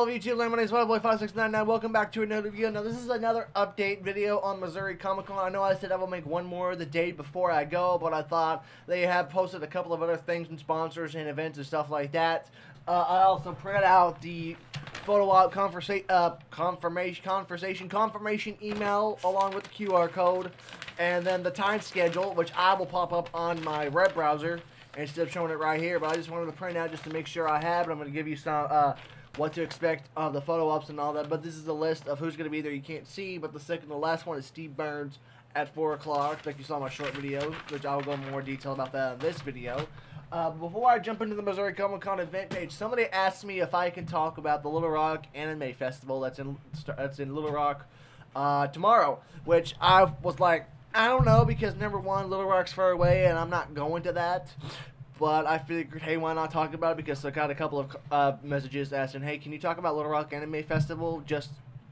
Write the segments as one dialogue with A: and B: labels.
A: all of YouTube land? My name is Boy5699. Welcome back to another video. Now, this is another update video on Missouri Comic Con. I know I said I will make one more the day before I go, but I thought they have posted a couple of other things and sponsors and events and stuff like that. Uh, I also printed out the photo op conversa- uh, confirmation, conversation, confirmation email along with the QR code, and then the time schedule, which I will pop up on my web browser instead of showing it right here. But I just wanted to print out just to make sure I have it. I'm going to give you some uh, what to expect of the photo ops and all that. But this is the list of who's going to be there. You can't see, but the second, the last one is Steve Burns at four o'clock, like you saw my short video, which I will go into more detail about that in this video. Uh, before I jump into the Missouri Comic Con event page, somebody asked me if I can talk about the Little Rock Anime Festival that's in that's in Little Rock uh, tomorrow, which I was like, I don't know because number one, Little Rock's far away, and I'm not going to that. But I figured, hey, why not talk about it? Because I got a couple of uh, messages asking, hey, can you talk about Little Rock Anime Festival? Just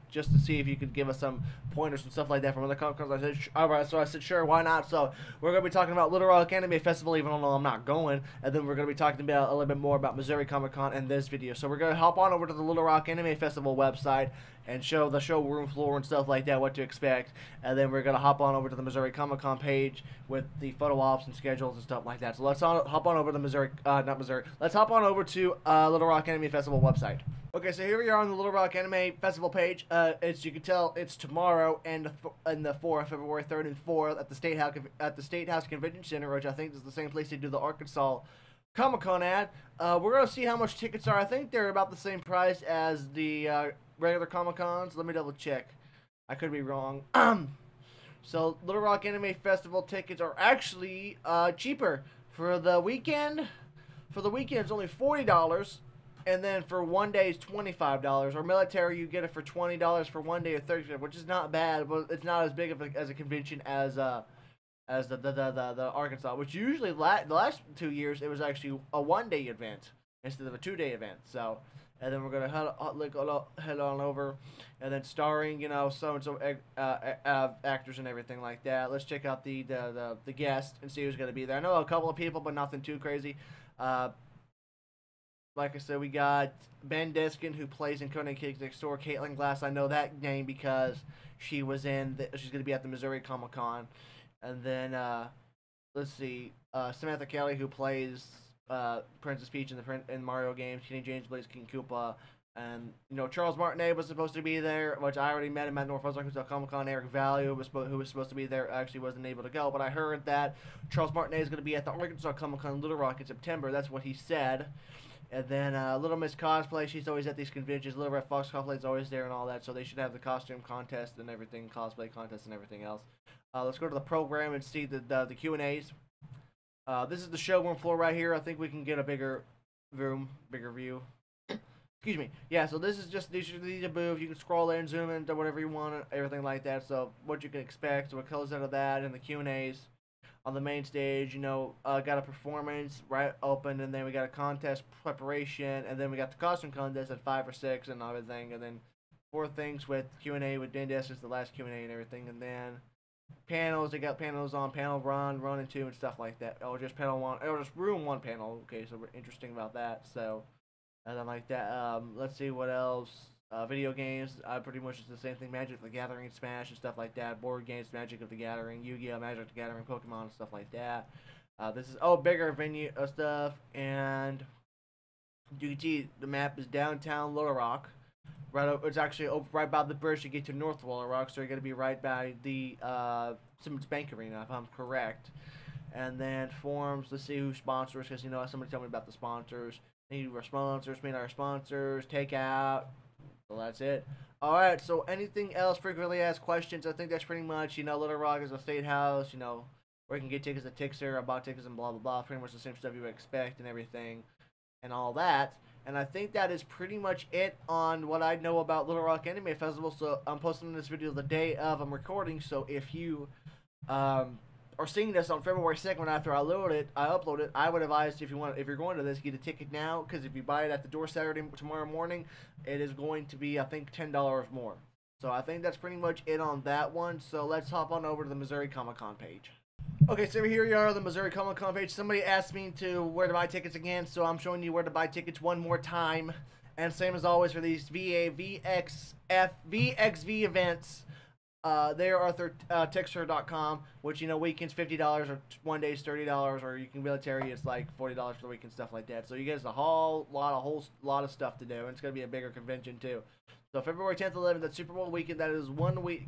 A: just to see if you could give us some pointers and stuff like that from other comic cons. I said, all right, so I said, sure, why not? So we're gonna be talking about Little Rock Anime Festival, even though I'm not going, and then we're gonna be talking about a little bit more about Missouri Comic Con in this video. So we're gonna hop on over to the Little Rock Anime Festival website and show the showroom floor and stuff like that, what to expect, and then we're gonna hop on over to the Missouri Comic Con page with the photo ops and schedules and stuff like that. So let's on, hop on over to the Missouri, uh, not Missouri, let's hop on over to uh, Little Rock Anime Festival website. Okay, so here we are on the Little Rock Anime Festival page. Uh, as you can tell, it's tomorrow and and the 4th, February 3rd and 4th at the State House at the State House Convention Center, which I think is the same place they do the Arkansas Comic Con ad. Uh, we're gonna see how much tickets are. I think they're about the same price as the uh, regular Comic Cons. Let me double check. I could be wrong. Um, so Little Rock Anime Festival tickets are actually uh, cheaper for the weekend. For the weekend, it's only forty dollars and then for one day it's twenty five dollars. Or military, you get it for twenty dollars for one day or thirty, which is not bad, but it's not as big of a, as a convention as uh as the the, the, the, the Arkansas, which usually la- the last two years it was actually a one day event instead of a two day event. So. And then we're gonna head, uh, head on over, and then starring, you know, so and so uh, actors and everything like that. Let's check out the, the the the guest and see who's gonna be there. I know a couple of people, but nothing too crazy. Uh, like I said, we got Ben Diskin who plays in Codename Kids Next Door. Caitlin Glass, I know that name because she was in. The, she's going to be at the Missouri Comic Con, and then uh, let's see, uh, Samantha Kelly who plays uh, Princess Peach in the in Mario games. Kenny James plays King Koopa. And you know Charles Martinet was supposed to be there, which I already met him at Northwest Arkansas Comic Con. Eric Bauza was who was supposed to be there actually wasn't able to go, but I heard that Charles Martinet is going to be at the Arkansas Comic Con Little Rock in September. That's what he said. And then uh, Little Miss Cosplay, she's always at these conventions. Little Red Fox Cosplay is always there and all that, so they should have the costume contest and everything, cosplay contest and everything else. Uh, let's go to the program and see the the, the Q and A's. Uh, this is the showroom floor right here. I think we can get a bigger room, bigger view. Excuse me. Yeah, so this is just these are these booths. You can scroll in, zoom in, do whatever you want, everything like that. So what you can expect, what colors out of that, and the Q and A's on the main stage. You know, uh, got a performance right open, and then we got a contest preparation, and then we got the costume contest at five or six and everything, and then four things with Q and A with Dan is the last Q and A and everything, and then panels. They got panels on panel run, run and two, and stuff like that. Or just panel one, or just room one panel. Okay, so we're interesting about that. So, and then like that. Um, let's see what else. Uh, video games, uh, pretty much it's the same thing. Magic the Gathering, Smash, and stuff like that. Board games, Magic of the Gathering, Yu-Gi-Oh, Magic the Gathering, Pokemon, and stuff like that. Uh, this is oh bigger venue uh, stuff, and you can see the map is downtown Little Rock. Right, over, it's actually over, right by the bridge to get to North Little Rock, so you're gonna be right by the uh, Simmons Bank Arena, if I'm correct. And then forms. Let's see who sponsors, because you know somebody tell me about the sponsors. Need our sponsors, meet our sponsors, takeout, so that's it. All right. So anything else? Frequently asked questions. I think that's pretty much. You know, Little Rock is a state house. You know, where you can get tickets at Tixer, about tickets and blah blah blah. Pretty much the same stuff you would expect and everything, and all that. And I think that is pretty much it on what I know about Little Rock Anime Festival. So I'm posting this video the day of I'm recording. So if you um, are seeing this on February 2nd after I load it, I upload it, I would advise if you want, if you're going to this, get a ticket now because if you buy it at the door Saturday tomorrow morning, it is going to be I think ten dollars more. So I think that's pretty much it on that one. So let's hop on over to the Missouri Comic Con page. Okay, so here you are, the Missouri Comic Con page. Somebody asked me to where to buy tickets again, so I'm showing you where to buy tickets one more time. And same as always for these VA, VXF, VXV events, uh, they are through uh, Tixter.com, which, you know, weekends $50 or one day's $30, or you can military, it's like $40 for the weekend, stuff like that. So you get a whole lot, a whole lot of stuff to do, and it's going to be a bigger convention, too. So February 10th, 11th, that's Super Bowl weekend. That is one week.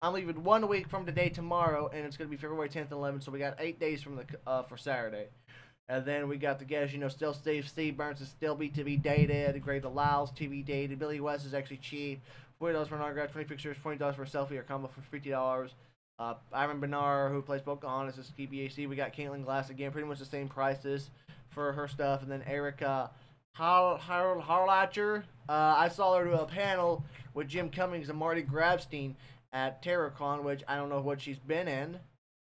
A: I'm leaving one week from today tomorrow, and it's going to be February 10th and 11th. So we got eight days from the uh, for Saturday. And then we got the guys, you know, still Steve, Steve Burns is still be to be dated. Greg Allows to be dated. Billy West is actually cheap. Forty dollars for an autograph, twenty pictures, twenty dollars for a selfie or combo for fifty dollars. Uh, Irene Bedard, who plays Pocahontas, is KBAC. We got Caitlin Glass again, pretty much the same prices for her stuff. And then Erica Harold Harlacher. Uh, I saw her do a panel with Jim Cummings and Marty Grabstein at TerrorCon, which I don't know what she's been in.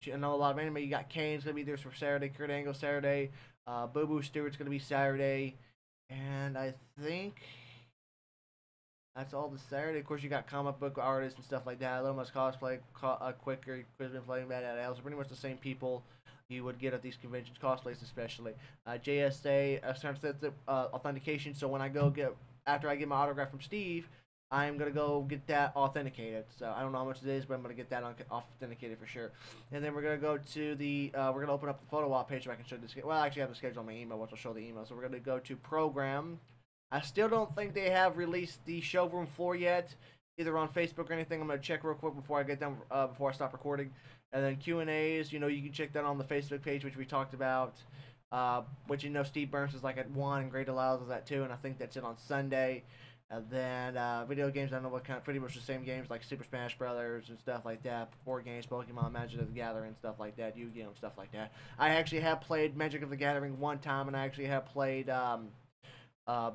A: I know a lot of anime. You got Kane's gonna be there for Saturday. Kurt Angle Saturday. Uh, Boo Boo Stewart's gonna be Saturday, and I think that's all the Saturday. Of course, you got comic book artists and stuff like that. A little Much Cosplay, co- uh, Quicker, Quizman playing Bad at Ales. Pretty much the same people you would get at these conventions, cosplays especially. Uh, JSA, uh, uh, authentication. So when I go get, after I get my autograph from Steve, I'm gonna go get that authenticated. So I don't know how much it is, but I'm gonna get that authenticated for sure. And then we're gonna go to the, uh, we're gonna open up the photo op page so I can show this. Well, I actually have the schedule on my email, which will show the email. So we're gonna go to program I still don't think they have released the showroom floor yet, either on Facebook or anything. I'm gonna check real quick before I get done, uh, before I stop recording. And then Q and A's, you know, you can check that on the Facebook page, which we talked about. Uh, which you know, Steve Burns is like at one, and Great Allows is at two, and I think that's it on Sunday. And then uh, video games, I don't know what kind, of, pretty much the same games like Super Smash Brothers and stuff like that. Board games, Pokemon, Magic of the Gathering, stuff like that. Yu-Gi-Oh, stuff like that. I actually have played Magic of the Gathering one time, and I actually have played um, uh,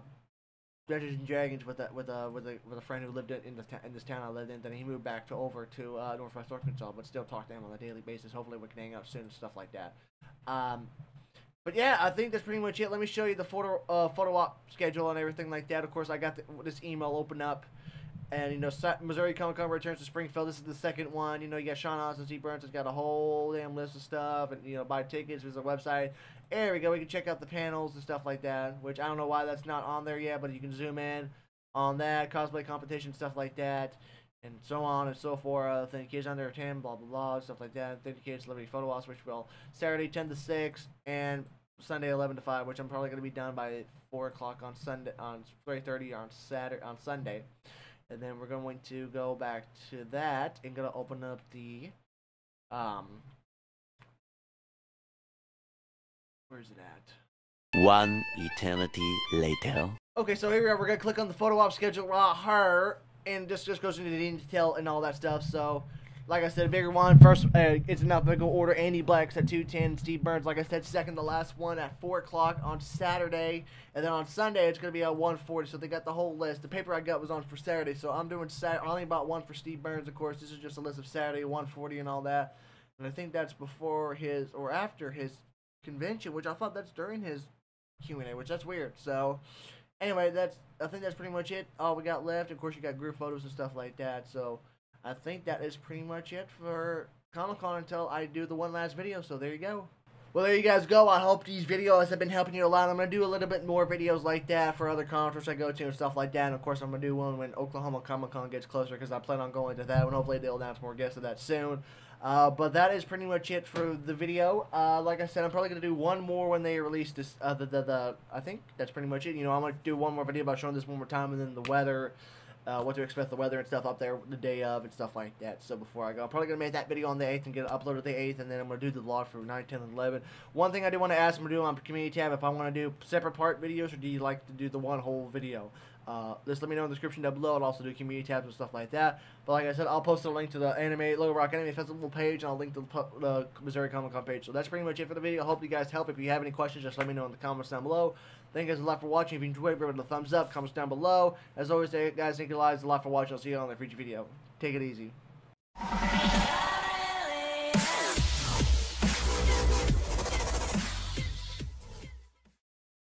A: Dungeons and Dragons with a with a with a with a friend who lived in, in the in this town I lived in. Then he moved back to over to uh, Northwest Arkansas, but still talk to him on a daily basis. Hopefully, we can hang out soon and stuff like that. Um, but yeah, I think that's pretty much it. Let me show you the photo uh, photo op schedule and everything like that. Of course, I got the, this email open up. And you know, Missouri Comic Con returns to Springfield. This is the second one. You know, you got Sean Astin, Steve Burns It's got a whole damn list of stuff, and you know, buy tickets. There's a website. There we go. We can check out the panels and stuff like that. Which I don't know why that's not on there yet, but you can zoom in on that cosplay competition stuff like that, and so on and so forth. Kids under 10, blah blah blah, stuff like that. kids celebrity photo ops, which will Saturday 10 to 6 and Sunday 11 to 5, which I'm probably gonna be done by 4 o'clock on Sunday on 3:30 on Saturday on Sunday. And then we're going to go back to that and gonna open up the um where's it at?
B: One eternity later.
A: Okay, so here we are. We're gonna click on the photo op schedule right her and just just goes into the detail and all that stuff. So like I said, bigger one first. Uh, it's in alphabetical order. Andy Black's at 210. Steve Burns, like I said, second to last one at 4 o'clock on Saturday. And then on Sunday, it's going to be at 140. So they got the whole list. The paper I got was on for Saturday. So I'm doing Saturday. I only bought one for Steve Burns, of course. This is just a list of Saturday, 140 and all that. And I think that's before his or after his convention, which I thought that's during his Q&A, which that's weird. So anyway, that's I think that's pretty much it. All we got left. Of course, you got group photos and stuff like that. So I think that is pretty much it for Comic Con until I do the one last video. So there you go. Well, there you guys go. I hope these videos have been helping you a lot. I'm going to do a little bit more videos like that for other concerts I go to and stuff like that. And, of course, I'm going to do one when Oklahoma Comic Con gets closer because I plan on going to that one. Hopefully, they'll announce more guests of that soon. Uh, but that is pretty much it for the video. Uh, like I said, I'm probably going to do one more when they release this. Uh, the, the, the, I think that's pretty much it. You know, I'm going to do one more video about showing this one more time and then the weather uh, what to expect the weather and stuff up there the day of and stuff like that. So before I go, I'm probably going to make that video on the 8th and get it uploaded the 8th, and then I'm going to do the vlog for 9, 10, and 11. One thing I do want to ask, going to do on the community tab, if I want to do separate part videos, or do you like to do the one whole video? Uh, just let me know in the description down below. I'll also do community tabs and stuff like that. But like I said, I'll post a link to the anime Little Rock Anime Festival page, and I'll link to the, Missouri Comic Con page. So that's pretty much it for the video. I hope you guys help. If you have any questions, just let me know in the comments down below. Thank you guys a lot for watching. If you enjoyed, give it a thumbs up. Comments down below. As always, guys, thank you guys a lot for watching. I'll see you on the future video. Take it easy.